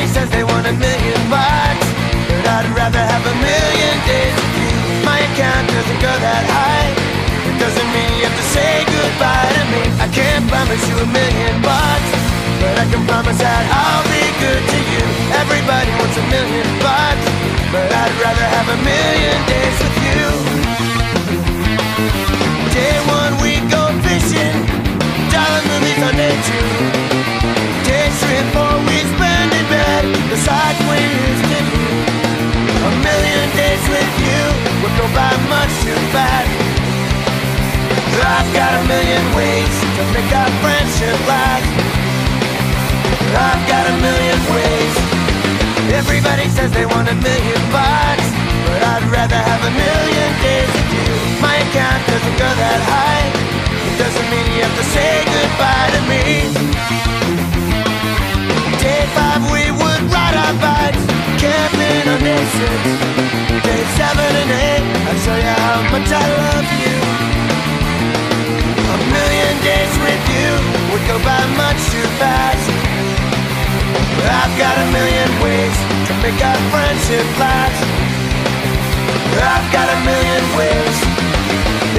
Everybody says they want a million bucks, but I'd rather have a million days with you. My account doesn't go that high. It doesn't mean you have to say goodbye to me. I can't promise you a million bucks, but I can promise that I'll be good to you. Everybody wants a million bucks, but I'd rather have a million. Everybody says they want a million bucks, but I'd rather have a million days with you. My account doesn't go that high. It doesn't mean you have to say goodbye to me. Day five we would ride our bikes, camping on day six. Day seven and eight, I'll show you how much I love you. A million days with you would go by much too fast. But I've got a million make our friendship last. I've got a million ways.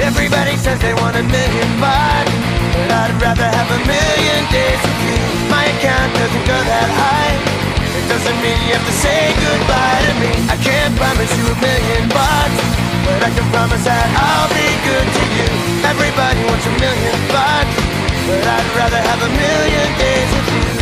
Everybody says they want a million bucks, but I'd rather have a million days with you. My account doesn't go that high. It doesn't mean you have to say goodbye to me. I can't promise you a million bucks, but I can promise that I'll be good to you. Everybody wants a million bucks, but I'd rather have. A million days with you.